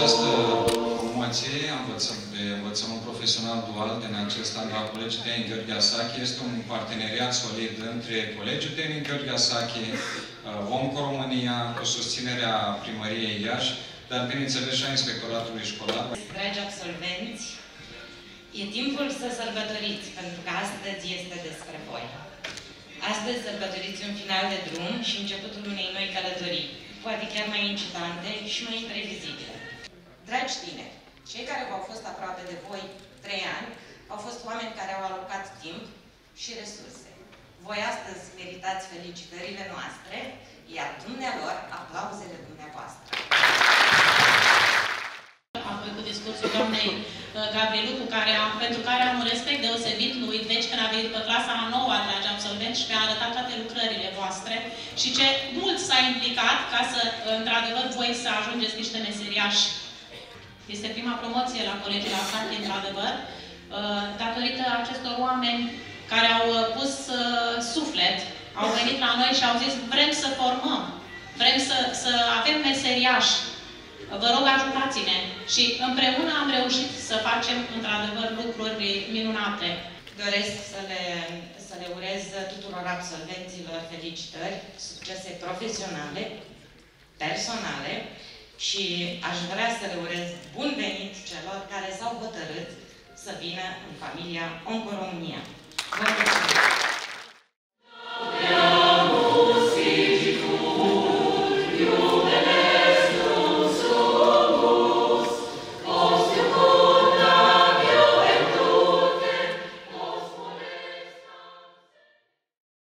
часто матерям в этом profesional dual din acest an la Colegiul Tehnic Gheorghe Asache. Este un parteneriat solid între Colegiul Tehnic Gheorghe Asache, VOMCO uh, România, cu susținerea primăriei Iași, dar bineînțeles și a Inspectoratului Școlar. Dragi absolvenți, e timpul să sărbătoriți, pentru că astăzi este despre voi. Astăzi sărbătoriți un final de drum și începutul unei noi călătorii, poate chiar mai incitante și mai imprevizibile. Dragi tineri, cei care v-au fost aproape de voi trei ani au fost oameni care au alocat timp și resurse. Voi astăzi meritați felicitările noastre, iar dumnealor aplauzele dumneavoastră. Apoi cu discursul doamnei uh, Gabrielu, cu care am, pentru care am un respect deosebit lui deci când a venit pe clasa a noua, dragi absolvenți, și mi-a arătat toate lucrările voastre și ce mult s-a implicat ca să, într-adevăr, voi să ajungeți niște meseriași este prima promoție la Colegiul Asante, într-adevăr, uh, datorită acestor oameni care au uh, pus uh, suflet, au venit la noi și au zis vrem să formăm, vrem să, să avem meseriași, vă rog ajutați-ne. Și împreună am reușit să facem într-adevăr lucruri minunate. Doresc să le, să le urez tuturor absolvenților felicitări, succese profesionale, personale, și aș vrea să le urez bun venit celor care s-au hotărât să vină în familia Onco România. Vă mulțumesc!